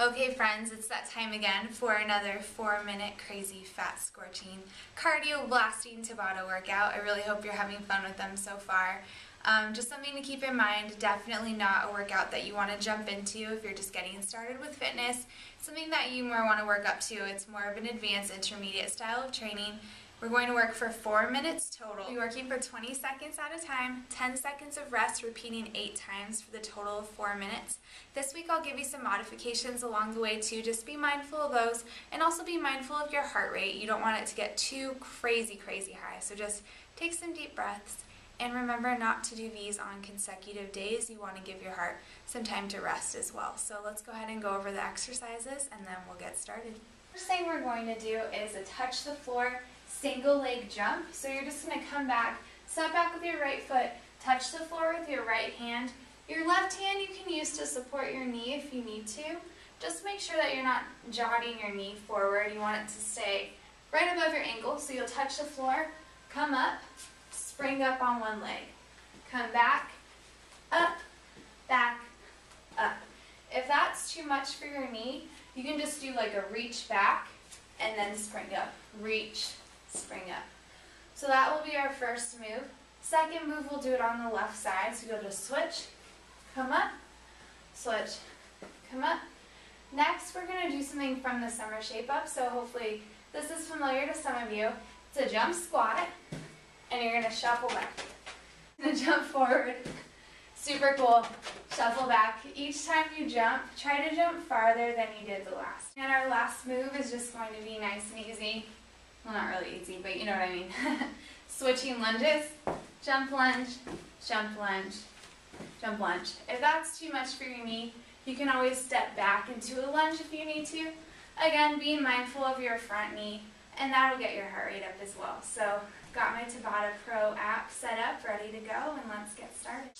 Okay friends, it's that time again for another 4 minute crazy fat scorching cardio blasting Tabata workout. I really hope you're having fun with them so far. Um, just something to keep in mind, definitely not a workout that you want to jump into if you're just getting started with fitness. Something that you more want to work up to. It's more of an advanced intermediate style of training we're going to work for four minutes total. We'll be working for 20 seconds at a time, 10 seconds of rest, repeating eight times for the total of four minutes. This week I'll give you some modifications along the way too. Just be mindful of those and also be mindful of your heart rate. You don't want it to get too crazy, crazy high. So just take some deep breaths and remember not to do these on consecutive days. You want to give your heart some time to rest as well. So let's go ahead and go over the exercises and then we'll get started. First thing we're going to do is a touch the floor single leg jump. So you're just going to come back, step back with your right foot, touch the floor with your right hand. Your left hand you can use to support your knee if you need to. Just make sure that you're not jotting your knee forward. You want it to stay right above your ankle. So you'll touch the floor, come up, spring up on one leg. Come back, up, back, up. If that's too much for your knee, you can just do like a reach back and then spring up. Reach, spring up. So that will be our first move. Second move, we'll do it on the left side. So you go to switch, come up, switch, come up. Next, we're going to do something from the summer shape up. So hopefully this is familiar to some of you. It's a jump squat, and you're going to shuffle back. And jump forward. Super cool. Shuffle back. Each time you jump, try to jump farther than you did the last. And our last move is just going to be nice and easy well not really easy, but you know what I mean. Switching lunges, jump lunge, jump lunge, jump lunge. If that's too much for your knee, you can always step back into a lunge if you need to. Again, being mindful of your front knee, and that'll get your heart rate up as well. So, got my Tabata Pro app set up, ready to go, and let's get started.